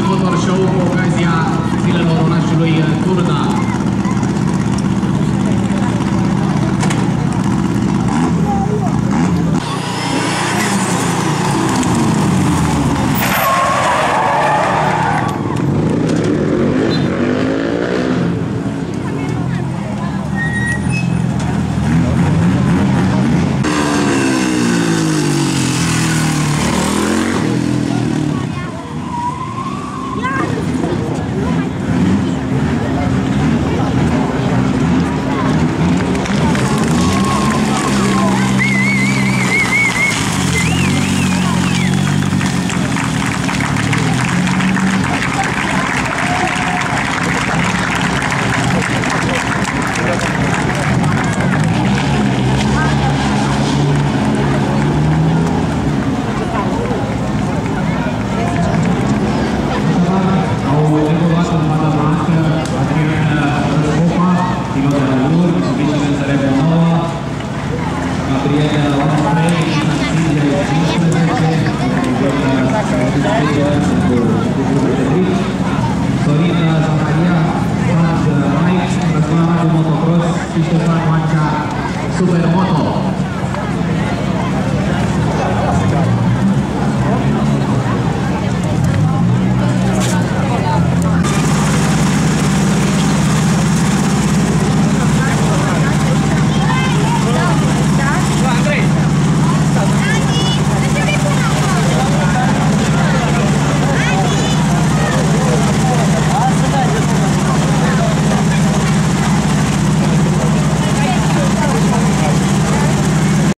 Motor Show cu ocazia zilelor orașului uh, Turda.